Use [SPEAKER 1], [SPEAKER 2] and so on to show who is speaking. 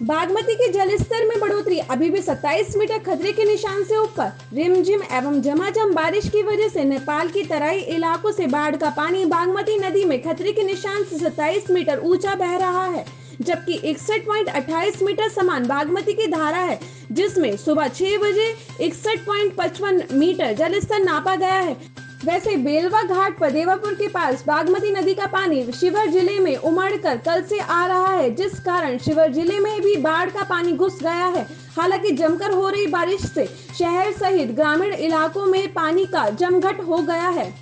[SPEAKER 1] के जलस्तर में बढ़ोतरी। अभी भी 27 मीटर खतरे के निशान से ऊपर। रिमझिम एवं झमाझम बारिश की वजह से नेपाल की तराई इलाकों से बाढ़ का पानी बागमती नदी में खतरे के निशान से 27 मीटर ऊँचा बह रहा है, जबकि इकसठ मीटर समान बागमती की धारा है, जिसमें सुबह छह बजे इकसठ पॉइंट पचपन मीटर जलस्तर नापा गया है। वैसे बेलवा घाट पर देवापुर के पास बागमती नदी का पानी शिवर ज़िले में उमड़कर कल से आ रहा है, जिस कारण शिवर ज़िले में भी बाढ़ का पानी घुस गया है। हालाँकि जमकर हो रही बारिश से शहर सहित ग्रामीण इलाकों में पानी का जमघट हो गया है।